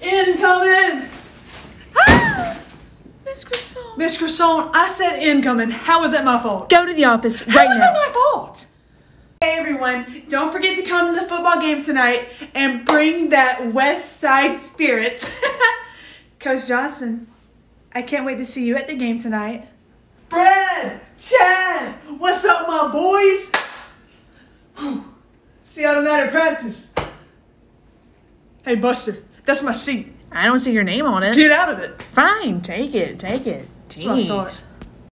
Incoming! Ah! Miss Croissant. Miss Croissant, I said incoming. How is that my fault? Go to the office right How is that my fault? Hey everyone, don't forget to come to the football game tonight and bring that West Side spirit. Coach Johnson, I can't wait to see you at the game tonight. Brad, Chad, what's up, my boys? Whew. See how tonight at practice. Hey Buster, that's my seat. I don't see your name on it. Get out of it. Fine, take it, take it. That's what I thought. Jeez.